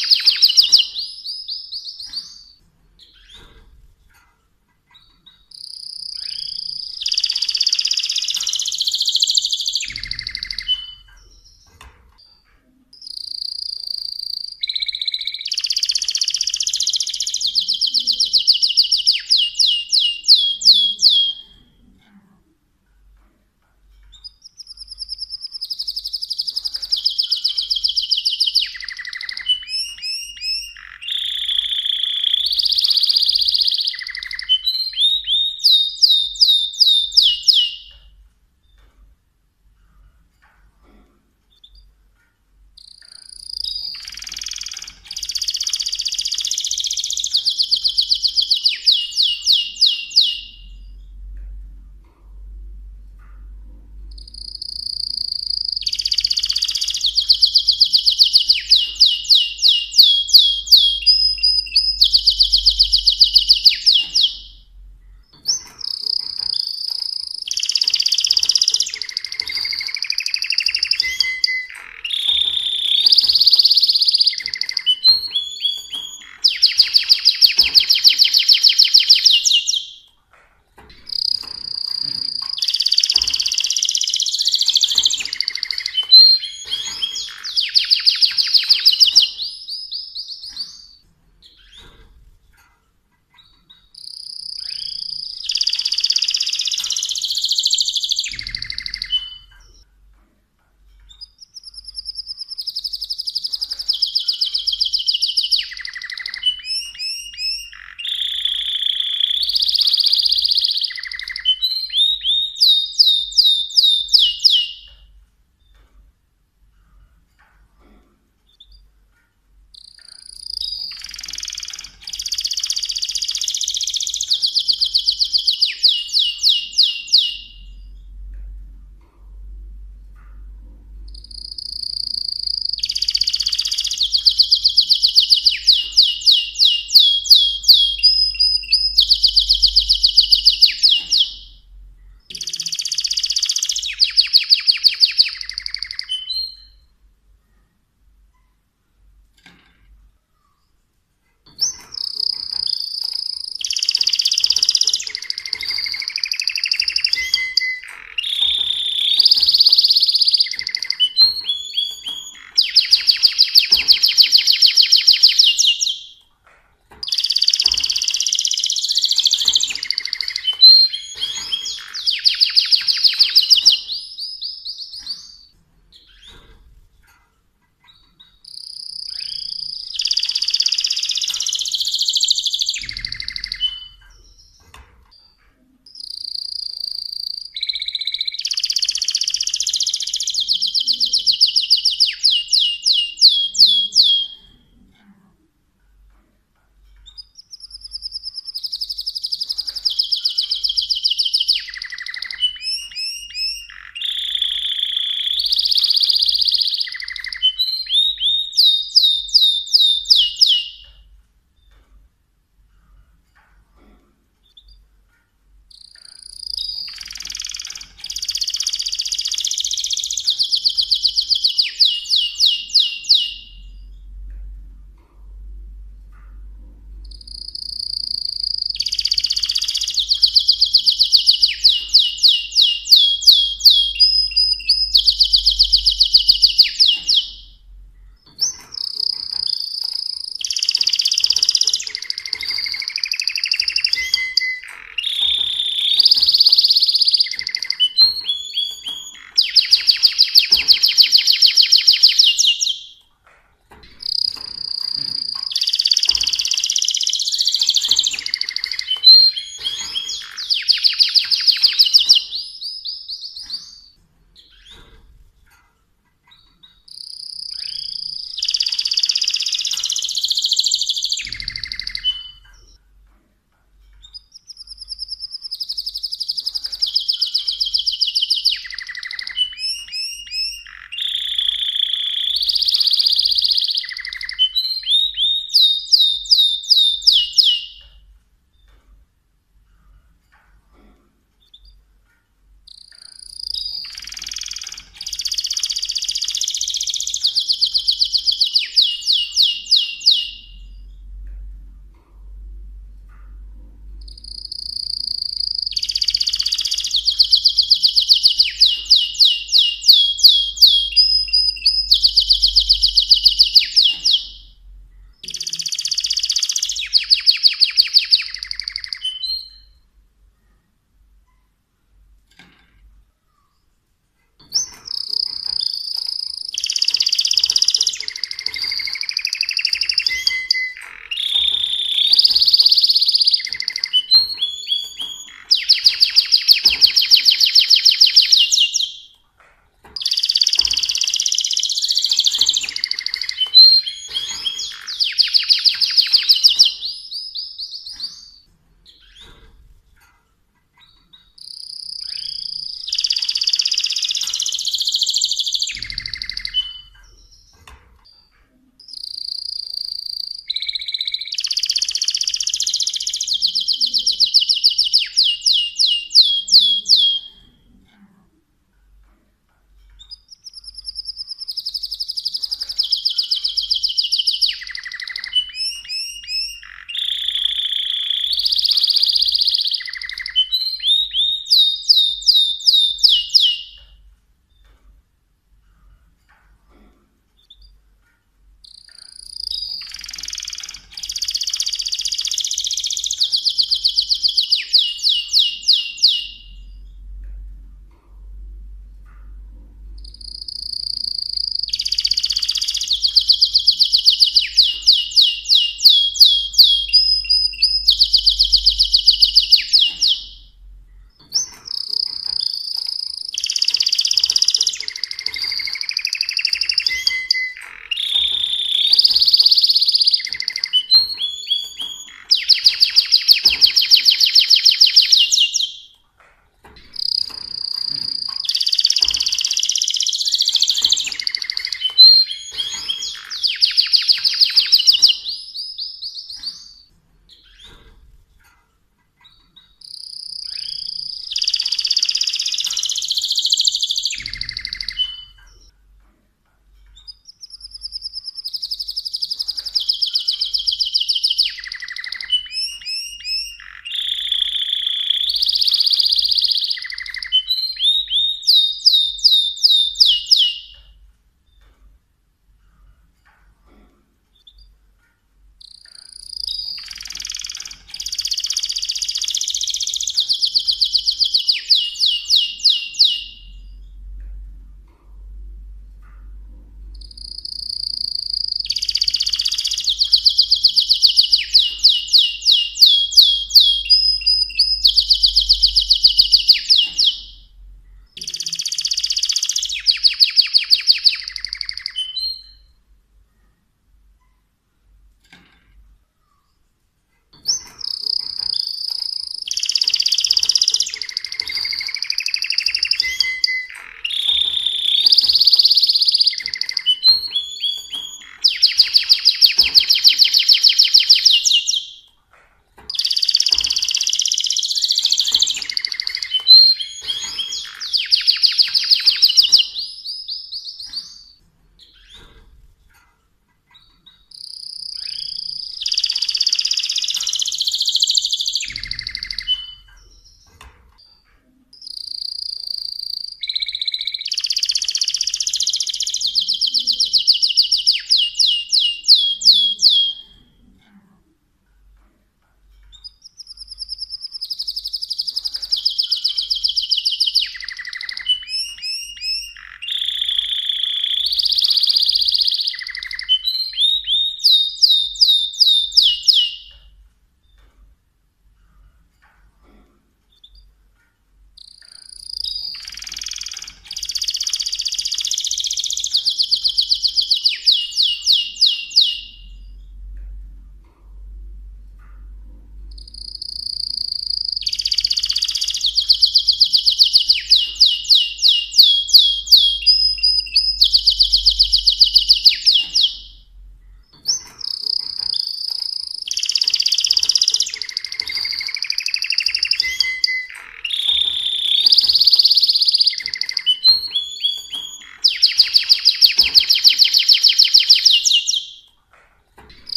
you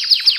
you